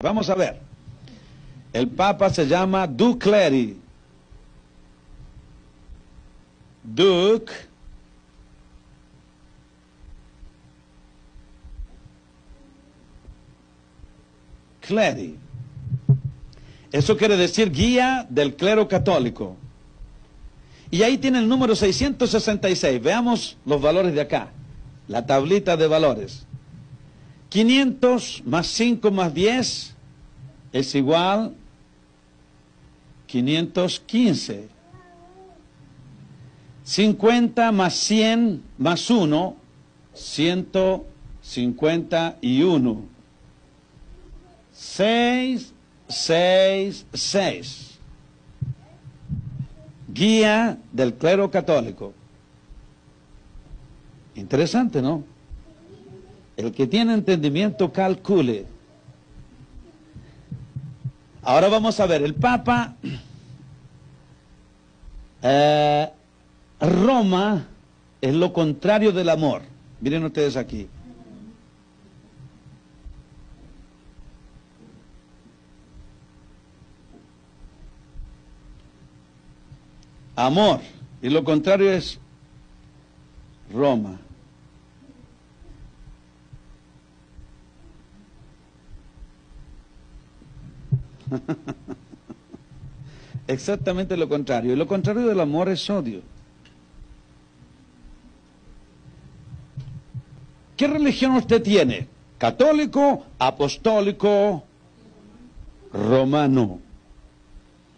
Vamos a ver. El Papa se llama Duke Clery. Duke Clery. Eso quiere decir guía del clero católico. Y ahí tiene el número 666. Veamos los valores de acá. La tablita de valores. 500 más 5 más 10 es igual 515. 50 más 100 más 1, 151. 6, 6, 6. Guía del clero católico. Interesante, ¿no? El que tiene entendimiento calcule. Ahora vamos a ver, el Papa, eh, Roma es lo contrario del amor. Miren ustedes aquí. Amor. Y lo contrario es Roma. Exactamente lo contrario. Y lo contrario del amor es odio. ¿Qué religión usted tiene? ¿Católico, apostólico, romano?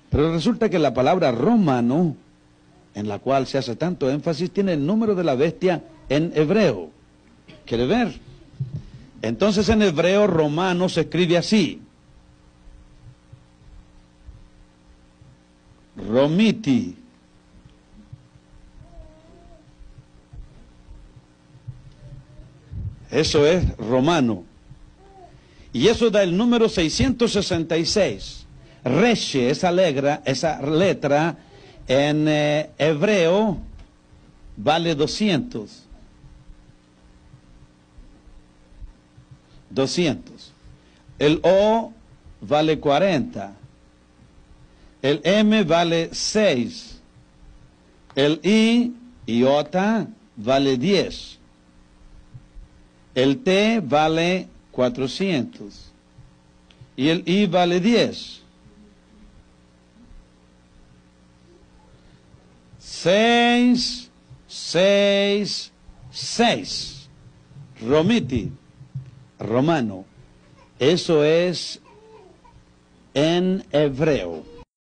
Pero resulta que la palabra romano, en la cual se hace tanto énfasis, tiene el número de la bestia en hebreo. ¿Quiere ver? Entonces en hebreo romano se escribe así. Romiti. Eso es romano. Y eso da el número 666. Reshe, esa, letra, esa letra en eh, hebreo vale 200. 200. El O vale 40. El M vale 6. El I, iota, vale 10. El T vale 400. Y el I vale 10. 6, 6, 6. Romiti, romano. Eso es en hebreo.